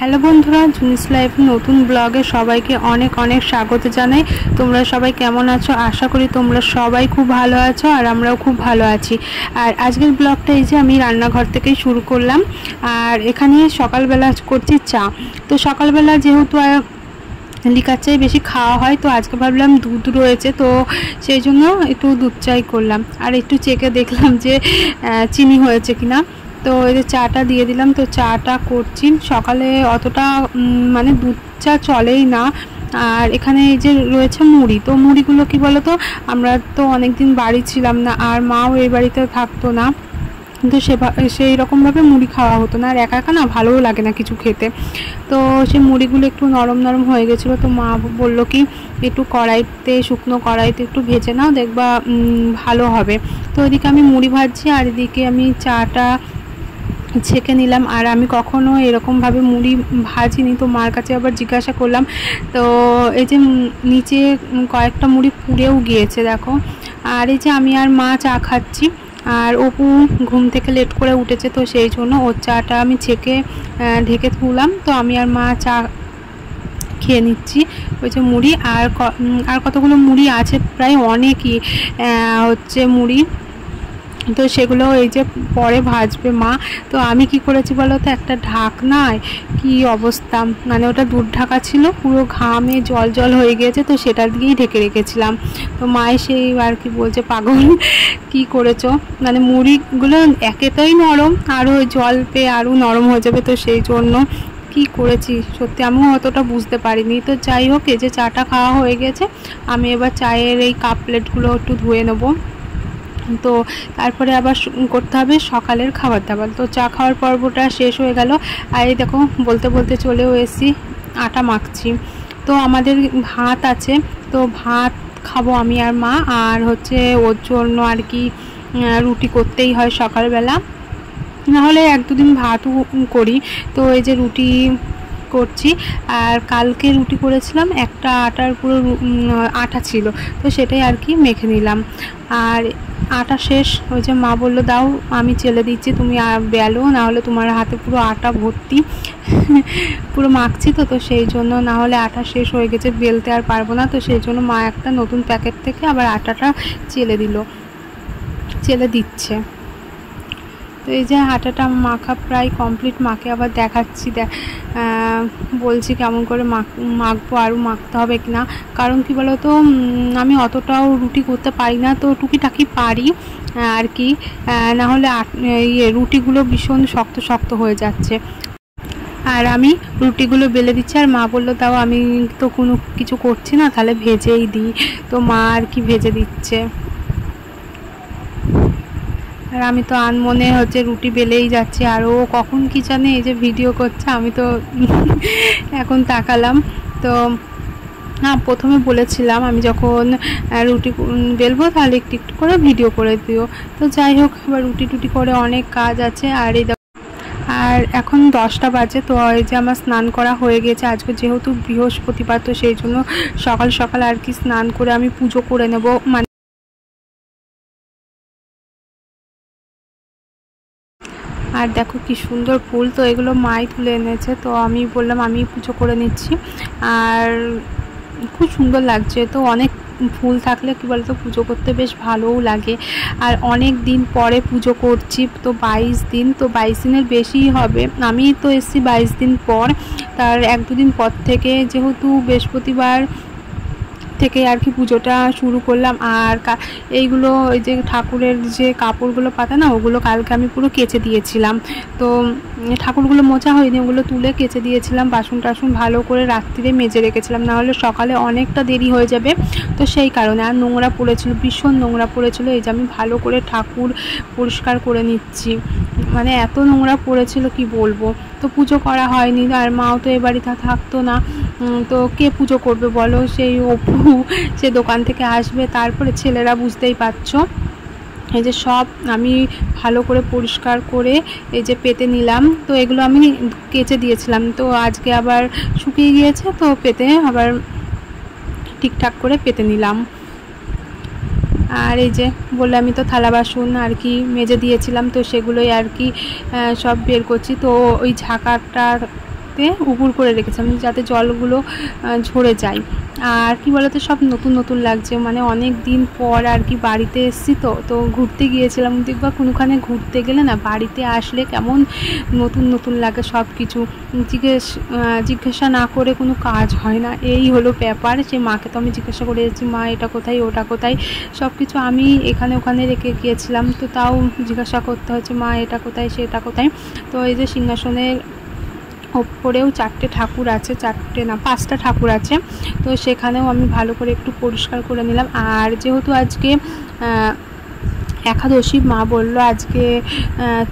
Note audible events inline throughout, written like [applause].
Hello বন্ধুরা জুনিস life নতুন ব্লগে সবাইকে অনেক অনেক স্বাগত জানাই। তোমরা সবাই কেমন আছো? আশা করি তোমরা সবাই খুব ভালো আছো আর আমরাও খুব ভালো আছি। আর আজকের ব্লগটা এই যে আমি রান্নাঘর থেকেই শুরু করলাম। আর এখানে সকালবেলা করছি চা। তো সকালবেলা যেহেতু লিকার চাই বেশি খাওয়া হয়, তো আজকে ভাবলাম দুধ রয়েছে, তো সেই জন্য একটু দুধ চাই করলাম। আর একটু চেকে দেখলাম যে চিনি হয়েছে কিনা। তো এই যে চাটা দিয়ে দিলাম, তো চাটা করছি। সকালে অতটা মানে দুধ চা চলেই না। আর এখানে এই যে রয়েছে মুড়ি, তো মুড়িগুলো কি বলো তো আমরা তো অনেক দিন বাড়ি ছিলাম না, আর মাও এই বাড়িতে থাকতো না। কিন্তু সে সেই রকমভাবে মুড়ি খাওয়া হতো না। আর একা একা না, ভালোও লাগে না কিছু খেতে। তো সেই মুড়িগুলো একটু নরম নরম হয়ে গেছিল, তো মা বলল কি, একটু কড়াইতে, শুকনো কড়াইতে একটু ভেজে নাও, দেখবা ভালো হবে। তো ওইদিকে আমি মুড়ি ভাজছি, আর এদিকে আমি চাটা ছেঁকে নিলাম। আর আমি কখনো এরকমভাবে মুড়ি ভাজিনি, তো মার কাছে আবার জিজ্ঞাসা করলাম। তো এই যে নিচে কয়েকটা মুড়ি পুড়েও গিয়েছে, দেখো। আর এই যে আমি আর মা চা খাচ্ছি, আর অপু ঘুম থেকে লেট করে উঠেছে, তো সেই জন্য ওর চাটা আমি ছেঁকে ঢেকে তুললাম। তো আমি আর মা চা খেয়ে নিচ্ছি, ওই যে মুড়ি। আর আর কতগুলো মুড়ি আছে, প্রায় অনেকই হচ্ছে মুড়ি। তো সেগুলো এই যে পরে ভাজবে মা। তো আমি কি করেছি বলো তো? একটা ঢাকনায় কি অবস্থা? মানে ওটা দুধ ঢাকা ছিল, পুরো ঘামে জল জল হয়ে গিয়েছে, তো সেটা দিয়েই ঢেকে রেখেছিলাম। তো মায়ে সেই আর কি বলছে, পাগল, কি করেছ? মানে মুড়িগুলো একেতেই নরম আরও জল পেয়ে আরও নরম হয়ে যাবে তো সেই জন্য কি করেছি? সত্যি আমিও অতটা বুঝতে পারিনি। তো যাই হোক, এই যে চাটা খাওয়া হয়ে গেছে, আমি এবার চায়ের এই কাপ প্লেটগুলো একটু ধুয়ে নেব। তো তারপরে আবার করতে হবে সকালের খাবার দাবার। তো চা খাওয়ার পর্বটা শেষ হয়ে গেল। আর এই দেখো, বলতে বলতে চলেও এসেছি, আটা মাখছি। তো আমাদের ভাত আছে, তো ভাত খাব আমি আর মা। আর হচ্ছে ওর জন্য আর কি রুটি করতেই হয় সকালবেলা। নাহলে এক দুদিন ভাতও করি। তো এই যে রুটি করছি, আর কালকে রুটি করেছিলাম, একটা আটার পুরো আটা ছিল। তো সেটাই আর কি মেখে নিলাম। আর আটা শেষ। ওই যে মা বলল, দাও, আমি চেলে দিচ্ছি, তুমি বেলো, নাহলে তোমার হাতে পুরো আটা ভর্তি, পুরো মাখছি তো তো সেই জন্য না হলে আটা শেষ হয়ে গেছে, বেলতে আর পারব না। তো সেই জন্য মা একটা নতুন প্যাকেট থেকে আবার আটাটা চেলে দিল, চেলে দিচ্ছে। তো এই যে আটাটা মাখা প্রায় কমপ্লিট মাকে আবার দেখাচ্ছি বলছি কেমন করে মাখবো, আরও মাখতে হবে কিনা। কারণ কি বলতো আমি অতটাও রুটি করতে পারি না, তো টুকিটাকি পারি আর কি। না হলে ইয়ে রুটিগুলো ভীষণ শক্ত শক্ত হয়ে যাচ্ছে। আর আমি রুটিগুলো বেলে দিচ্ছি, আর মা বলল তাও আমি তো কোনো কিছু করছি না, তাহলে ভেজেই দিই। তো মা আর কি ভেজে দিচ্ছে। আর আমি তো আনমনে হচ্ছে রুটি বেলেই যাচ্ছি, আর ও কখন কি জানে এই যে ভিডিও করছে, আমি তো [laughs] এখন তাকালাম। তো, না, প্রথমে বলেছিলাম আমি যখন রুটি বেলবো তাহলে একটু একটু করে ভিডিও করে দিও। তো যাই হোক এবার রুটি টুটি করে অনেক কাজ আছে, আর এই আর এখন দশটা বাজে, তো এই যে আমার স্নান করা হয়ে গেছে। আজকে যেহেতু বৃহস্পতিবার, তো সেই জন্য সকাল সকাল আর কি স্নান করে আমি পুজো করে নেব। মানে আর দেখো কি সুন্দর ফুল তো এগুলো মাই তুলে এনেছে, তো আমি বললাম আমি পুজো করে নিচ্ছি। আর খুব সুন্দর লাগছে, তো অনেক ফুল থাকলে কী বলতো পুজো করতে বেশ ভালোও লাগে। আর অনেক দিন পরে পুজো করছি, তো বাইশ দিন, তো বাইশ দিনের বেশিই হবে। আমি তো এসছি বাইশ দিন পর, তার এক দুদিন পর থেকে যেহেতু বৃহস্পতিবার থেকে আর কি পুজোটা শুরু করলাম। আর এইগুলো ওই যে ঠাকুরের যে কাপড়গুলো পাতা না, ওগুলো কালকে আমি পুরো কেচে দিয়েছিলাম। তো ঠাকুরগুলো মোচা হয়নি, ওগুলো তুলে কেচে দিয়েছিলাম। বাসন টাসন ভালো করে রাত্রিরে মেজে রেখেছিলাম। নাহলে সকালে অনেকটা দেরি হয়ে যাবে। তো সেই কারণে আর নোংরা পড়েছিল, ভীষণ নোংরা পড়েছিল। এই যে আমি ভালো করে ঠাকুর পরিষ্কার করে নিচ্ছি। মানে এত নোংরা পড়েছিল, কি বলব? তো পুজো করা হয়নি, আর মাও তো এ বাড়িতে থাকতো না। তো কে পুজো করবে বলো? সেই অপু সে দোকান থেকে আসবে, তারপরে ছেলেরা বুঝতেই পারছ। এই যে সব আমি ভালো করে পরিষ্কার করে এই যে পেতে নিলাম। তো এগুলো আমি কেচে দিয়েছিলাম। তো আজকে আবার শুকিয়ে গিয়েছে, তো পেতে আবার ঠিকঠাক করে পেতে নিলাম। আর এই যে বললে আমি তো থালা বাসন আর কি মেজে দিয়েছিলাম, তো সেগুলোই আর কি সব বের করছি। তো ওই ঝাঁকাটাতে উপুর করে রেখেছিলাম যাতে জলগুলো ঝরে যায়। আর কি বলতো, সব নতুন নতুন লাগছে। মানে অনেক দিন পর আর কি বাড়িতে এসেছি তো তো ঘুরতে গিয়েছিলাম। দেখবা কোনোখানে ঘুরতে গেলে না, বাড়িতে আসলে কেমন নতুন নতুন লাগে সব কিছু জিজ্ঞেস জিজ্ঞাসা না করে কোনো কাজ হয় না। এই হলো ব্যাপার। সে মাকে তো আমি জিজ্ঞাসা করে এসেছি মা, এটা কোথায়, ওটা কোথায়? সব কিছু আমি এখানে, ওখানে রেখে গিয়েছিলাম। তো তাও জিজ্ঞাসা করতে হচ্ছে মা, এটা কোথায়, সেটা কোথায়? তো এই যে সিংহাসনের ওপরেও চারটে ঠাকুর আছে, চারটে না, পাঁচটা ঠাকুর আছে। তো সেখানেও আমি ভালো করে একটু পরিষ্কার করে নিলাম। আর যেহেতু আজকে একাদশী, মা বলল আজকে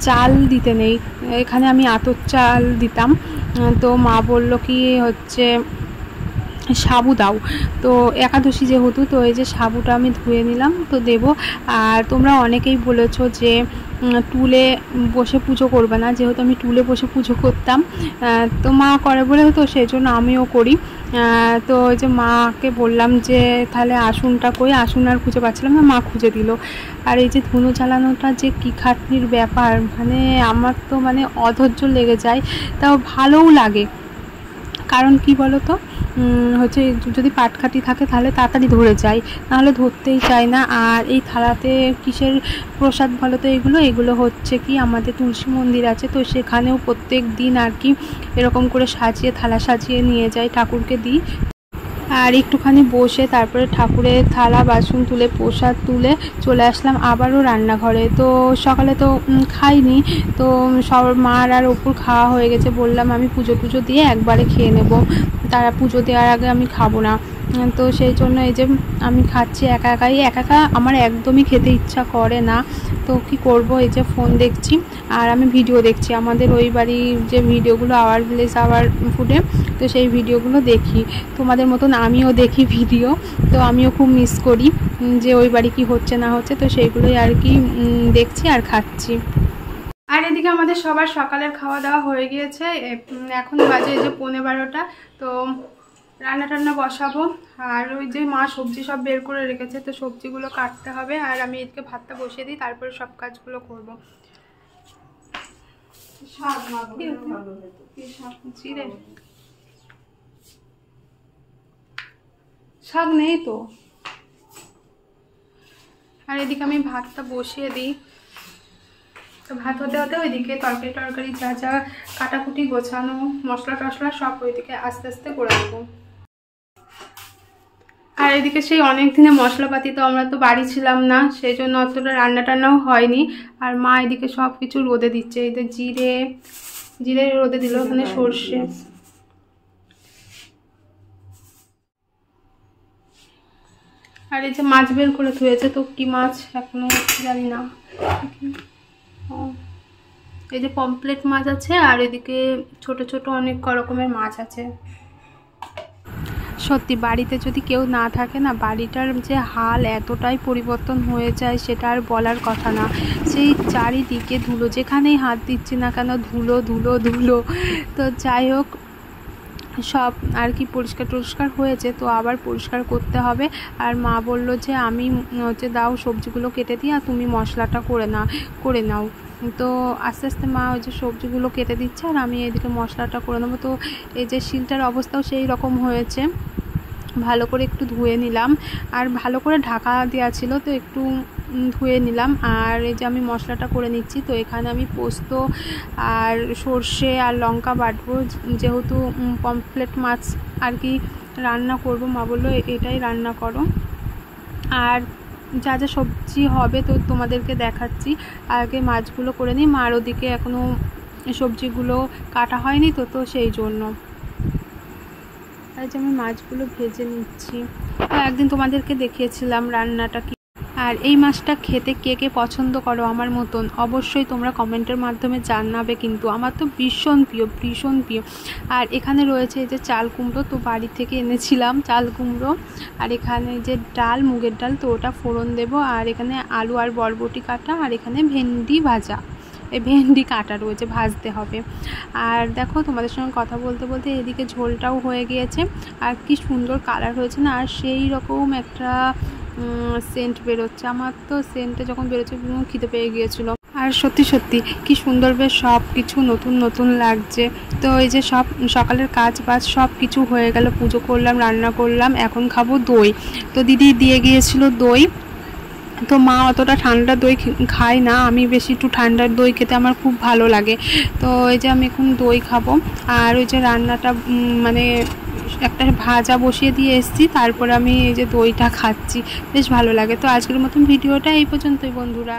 চাল দিতে নেই। এখানে আমি আতর চাল দিতাম। তো মা বলল কি হচ্ছে সাবু দাও। তো একাদশী যেহেতু, তো এই যে সাবুটা আমি ধুয়ে নিলাম, তো দেব। আর তোমরা অনেকেই বলেছ যে টুলে বসে পুজো করবে না। যেহেতু আমি টুলে বসে পুজো করতাম তো মা করে বলে তো সেই জন্য আমিও করি। তো ওই যে মাকে বললাম যে, তাহলে আসনটা কই? আসন আর খুঁজে পাচ্ছিলাম না, মা খুঁজে দিল। আর এই যে ধুনো চালানোটা যে কী খাটনির ব্যাপার মানে আমার তো মানে অধৈর্য লেগে যায়, তাও ভালোও লাগে। কারণ কি বলো তো হচ্ছে যদি পাটকাঠি থাকে তাহলে তাড়াতাড়ি ধরে যায়, নাহলে ধরতেই চায় না। আর এই থালাতে কিসের প্রসাদ বলো তো এগুলো? এগুলো হচ্ছে কি আমাদের তুলসী মন্দির আছে, তো সেখানেও প্রত্যেক দিন আর কি এরকম করে সাজিয়ে, থালা সাজিয়ে নিয়ে যায় ঠাকুরকে দিই। আর একটুখানি বসে তারপরে ঠাকুরের থালা, বাসন তুলে, প্রসাদ তুলে চলে আসলাম আবারও রান্নাঘরে। তো সকালে তো খাইনি, তো সব মার আর ওপর খাওয়া হয়ে গেছে, বললাম আমি পুজো টুজো দিয়ে একবারে খেয়ে নেব। তারা পুজো দেওয়ার আগে আমি খাব না। তো সেই জন্য এই যে আমি খাচ্ছি একা একাই, একা একা আমার একদমই খেতে ইচ্ছা করে না। তো কি করব, এই যে ফোন দেখছি আর আমি ভিডিও দেখছি। আমাদের ওই বাড়ির যে ভিডিওগুলো, আওয়ার ভিলেজ আওয়ার ফুডে তো সেই ভিডিওগুলো দেখি। তোমাদের মতন আমিও দেখি ভিডিও তো আমিও খুব মিস করি যে ওই বাড়ি কি হচ্ছে না হচ্ছে তো সেইগুলোই আর কি দেখছি আর খাচ্ছি। আর এদিকে আমাদের সবার সকালের খাওয়া দাওয়া হয়ে গিয়েছে এখন বাজে যে পনেরো বারোটা তো রান্না টান্না বসাবো আর ওই যে মা সবজি সব বের করে রেখেছে তো সবজিগুলো কাটতে হবে আর আমি এদিকে ভাতটা বসিয়ে দিই তারপরে সব কাজগুলো করব। শাক নেই তো। আর এদিকে আমি ভাতটা বসিয়ে দিই। তো ভাত হতে হতে ওইদিকে তরকারি টরকারি যা যা কাটাকুটি গোছানো, মশলা টশলা সব ওইদিকে আস্তে আস্তে করে দেবো আর এদিকে সেই অনেক দিনে মশলাপাতি তো আমরা তো বাড়ি ছিলাম না, সেই জন্য অতটা রান্না টান্নাও হয়নি। আর মা এদিকে সব কিছু রোদে দিচ্ছে, এই জিরে জিরে রোদে দিল ওখানে সর্ষে। আর এই যে মাছ বের করে ধুয়েছে, তো কি মাছ এখনও জানি না। এই যে পমপ্লেট মাছ আছে, আর এদিকে ছোট ছোট অনেক রকমের মাছ আছে। সত্যি, বাড়িতে যদি কেউ না থাকে না, বাড়িটার যে হাল এতটাই পরিবর্তন হয়ে যায়, সেটা আর বলার কথা না। সেই চারিদিকে ধুলো, যেখানেই হাত দিচ্ছি না কেন, ধুলো ধুলো ধুলো। তো যাই হোক সব আর কি পরিষ্কার টরিষ্কার হয়েছে, তো আবার পরিষ্কার করতে হবে। আর মা বলল যে, আমি হচ্ছে দাও সবজিগুলো কেটে দিই আর তুমি মশলাটা করে না, করে নাও। তো আস্তে আস্তে মা ওই যে সবজিগুলো কেটে দিচ্ছে আর আমি এদিকে মশলাটা করে নেব। তো এই যে শিলটার অবস্থাও সেই রকম হয়েছে। ভালো করে একটু ধুয়ে নিলাম। আর ভালো করে ঢাকা দেওয়া ছিল তো একটু ধুয়ে নিলাম। আর এই যে আমি মশলাটা করে নিচ্ছি, তো এখানে আমি পোস্ত আর সর্ষে আর লঙ্কা বাটবো। যেহেতু পমফ্লেট মাছ আর কি রান্না করব, মা বলল এটাই রান্না করো। আর যা যা সবজি হবে তো তোমাদেরকে দেখাচ্ছি। আগে মাছগুলো করে নিই। মার ওদিকে এখনও সবজিগুলো কাটা হয়নি তো তো সেই জন্য। যে আমি মাছগুলো ভেজে নিচ্ছি। একদিন তোমাদেরকে দেখিয়েছিলাম রান্নাটা কি। আর এই মাছটা খেতে কে কে পছন্দ করো আমার মতন, অবশ্যই তোমরা কমেন্টের মাধ্যমে জানাবে কিন্তু আমার তো ভীষণ প্রিয় ভীষণ প্রিয়। আর এখানে রয়েছে এই যে চাল কুমড়ো, তো বাড়ি থেকে এনেছিলাম চাল কুমড়ো। আর এখানে যে ডাল, মুগের ডাল, তো ওটা ফোড়ন দেব। আর এখানে আলু আর বরবটি কাটা, আর এখানে ভেন্ডি ভাজা। ভেন্ডি কাটা রয়েছে, ভাজতে হবে। আর দেখো তোমাদের সঙ্গে কথা বলতে বলতে এদিকে ঝোলটাও হয়ে গিয়েছে। আর কি সুন্দর কালার হয়েছে না, আর সেই রকম একটা সেন্ট বেরোচ্ছে। আমার তো সেন্টটা যখন বেরোচ্ছে খিদে পেয়ে গিয়েছিল। আর আর সত্যি সত্যি কি সুন্দর বেশ সব কিছু নতুন নতুন লাগছে। তো এই যে সব, সকালের কাজ বাজ সব কিছু হয়ে গেল, পুজো করলাম, রান্না করলাম, এখন খাব দই। তো দিদি দিয়ে গিয়েছিল দই। তো মা অতটা ঠান্ডা দই খায় না, আমি বেশি একটু ঠান্ডার দই খেতে আমার খুব ভালো লাগে। তো এই যে আমি এখন দই খাব, আর ওই যে রান্নাটা মানে একটা ভাজা বসিয়ে দিয়ে এসেছি, তারপর আমি এই যে দইটা খাচ্ছি, বেশ ভালো লাগে। তো আজকের মতন ভিডিওটা এই পর্যন্তই বন্ধুরা।